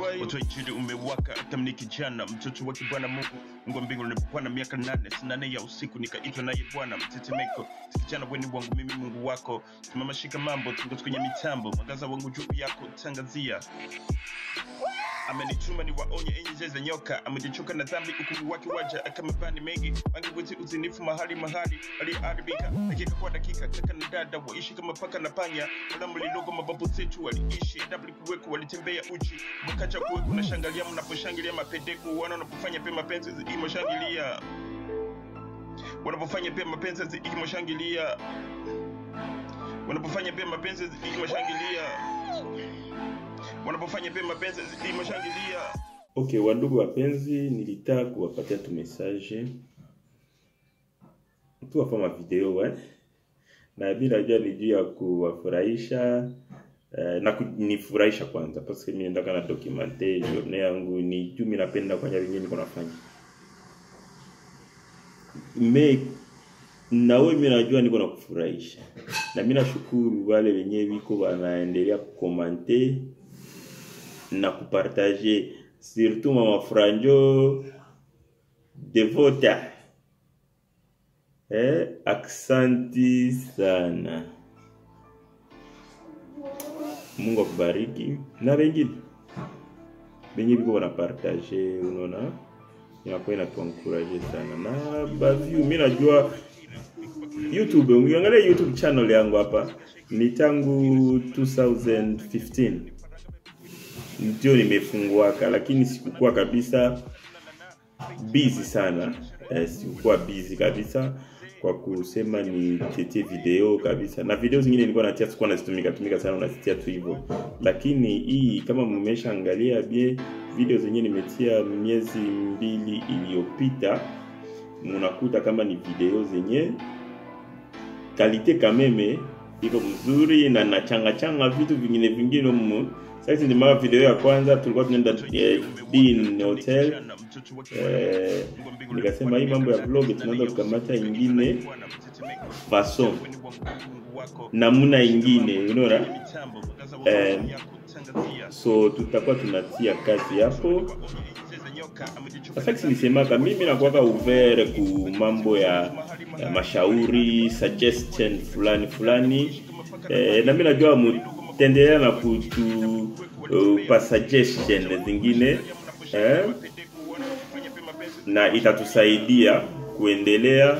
Moto wa injili umewaka, hata mni kijana, mtoto wake Bwana Mungu. Mungu wa mbingu nilipopana miaka nane, sinane nane ya usiku nikaitwa naye Bwana mtetemeko. Kijana weni wangu mimi Mungu wako, simama shika mambo, tungozi kwenye mitambo, magaza wangu juu yako tangazia amenituma ni waonye enyi zeze nyoka. Amejichoka na dhambi ukumu wake waja akamabani mengi. Angewezi uzinifu mahali mahali aliharibika. Dakika kwa dakika kaka na dada waishi kama paka na panya. Wala mlidogo mababu zetu waliishi. Dabli kuweko walitembea uchi. Mkacha kuweko na shangalia mnaposhangilia mapedeku wana wanapofanya pia mapenzi imoshangilia wanapofanya pia mapenzi ikimoshangilia wanapofanya pia mapenzi ikimoshangilia wanapofanya pia mapenzi imoshangilia Okay, wandugu wapenzi, nilitaka kuwapatia tu message. Tu tuwafama video eh? na mi najua ni juu ya kuwafurahisha eh, na kunifurahisha kwanza paske mi nataka na documente journée yangu ni juu mi napenda kufanya vingine niko nafanya. Me nawe mi najua niko na kufurahisha. Na mi nashukuru wale wenyewe wiko wanaendelea kukomante na kupartage surtout mama franjo devota. Eh, aksanti sana. Mungu akubariki. Na wengine benye biko wanapartage unaona? Inakuwa inatuankuraje sana. Na bavyu mi najua youtube youtube channel yangu hapa ni tangu 2015 ndio nimefunguaka lakini sikukuwa kabisa busy sana. Eh, sikukuwa busy kabisa kwa kusema ni tetie video kabisa. Na video zingine nilikuwa natia sikuwa nazitumika tumika sana unazitia tu hivyo. Lakini hii kama mmeshaangalia bie video zenyewe nimetia miezi mbili iliyopita munakuta kama ni video zenye kalite kameme iko mzuri na nachangachanga vitu vingine vingine mu. Sasa ni mara video ya kwanza tulikuwa tunaenda eh, Dean Hotel. Eh, nikasema hii mambo ya vlog tunaanza kukamata ingine fason namna ingine unaona? Eh, so tutakuwa tunatia kazi hapo sasa nisemaka mimi nakuwaka uvere ku mambo ya, ya mashauri suggestion fulani fulani. Eh, na mi najua mtendelea na kutu uh, pa suggestion zingine eh, na itatusaidia kuendelea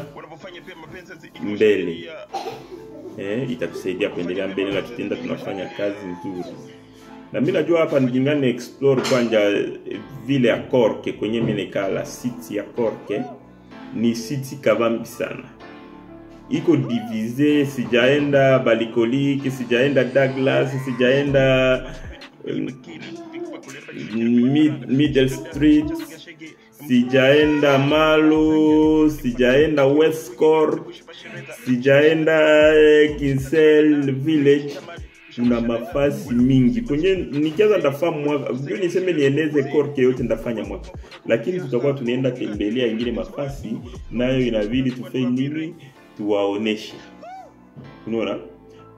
mbele. Eh, itatusaidia kuendelea mbele na kitenda tunafanya kazi nzuri na mi najua hapa ningane explore kwanja vile ya Korke. Kwenye minekala city ya Korke ni city kabambi sana. Iko divize sijaenda Balikolik sijaenda Douglas sijaenda um, mid, Middle Street sijaenda Malo sijaenda Westcourt sijaenda eh, Kinsel Village kuna mafasi mingi. Kwenye nikianza ndafaa mwaka juu niseme nieneze korke yote ndafanya mwaka. Lakini tutakuwa tunaenda tembelea ingine mafasi nayo inabidi tufanye nini? Tuwaoneshe. Unaona?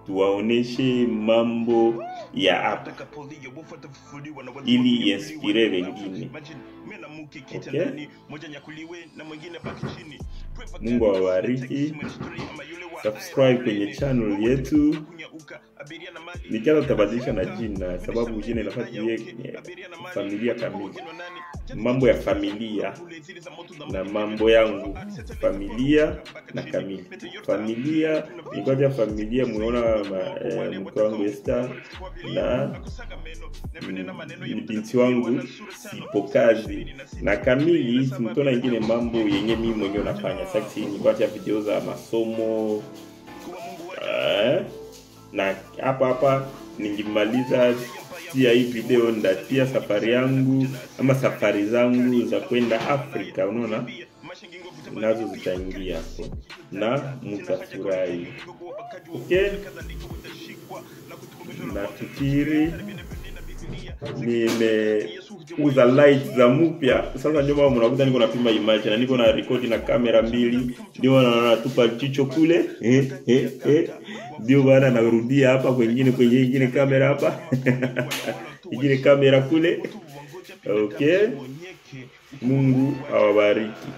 Tuwaoneshe mambo ya app ili iinspire wengine okay? mungu awabariki. subscribe kwenye channel yetu. nikianza tabadilisha na jina sababu jina inafaa familia kamili. mambo ya familia. Na mambo yangu familia na kamili. Familia nikoja familia mweona mke wangu Esther na ni binti wangu sipo kazi. Na kamili simtona ingine mambo yenye mimi mwenyewe nafanya. Sasa nikoacha video za masomo. Eh, na hapa hapa ningimaliza tia hii video ndatia safari yangu ama safari zangu za kwenda Afrika, unaona nazo zitaingia na mtafurahi. Okay, nafikiri nimeuza light za mpya sasa ndio maana mnakuta niko napima image na niko na record na kamera mbili. Ndio maana natupa chicho kule. Eh eh eh. Ndio maana narudia hapa kwengine kwenye ingine kamera hapa. Ingine kamera kule. Okay Mungu awabariki